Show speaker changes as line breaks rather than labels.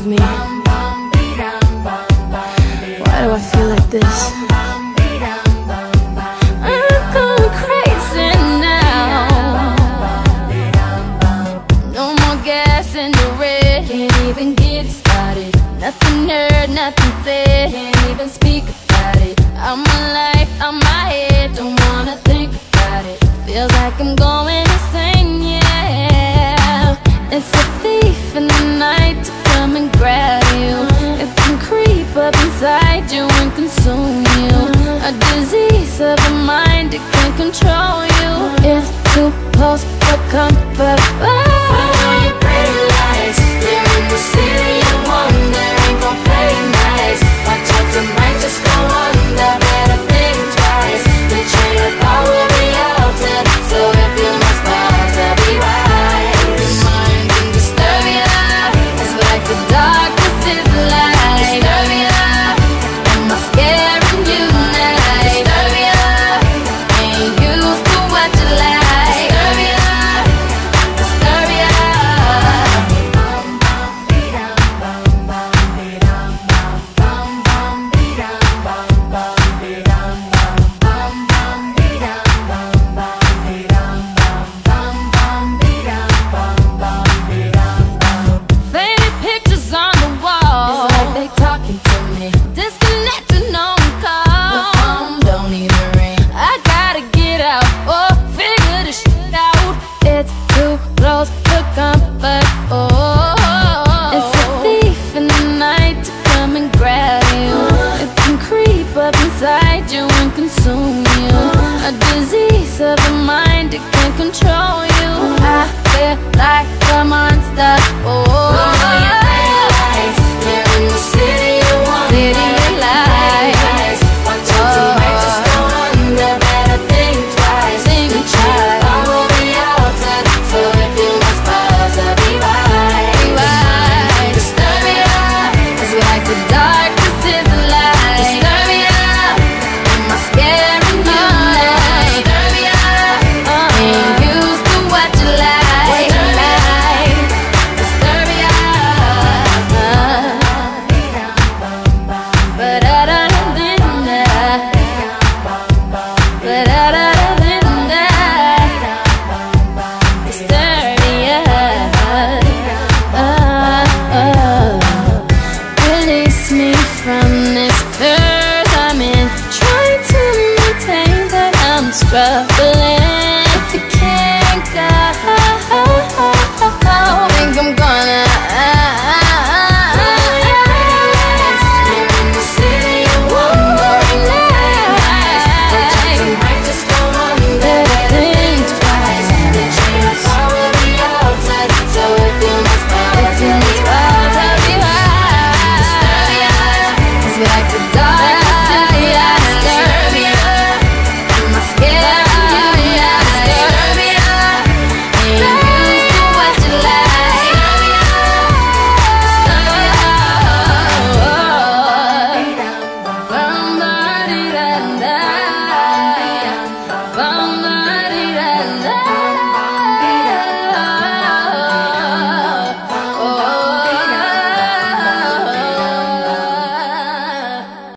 love me? Why do I feel like this? even get started. Nothing heard, nothing said. Can't even speak about it. My head. Don't wanna think about it. Feels like I'm going insane, yeah. It's a of the mind, it can control you. It's too close for comfort. a disease of the mind, it can control you. I feel like a monster, oh.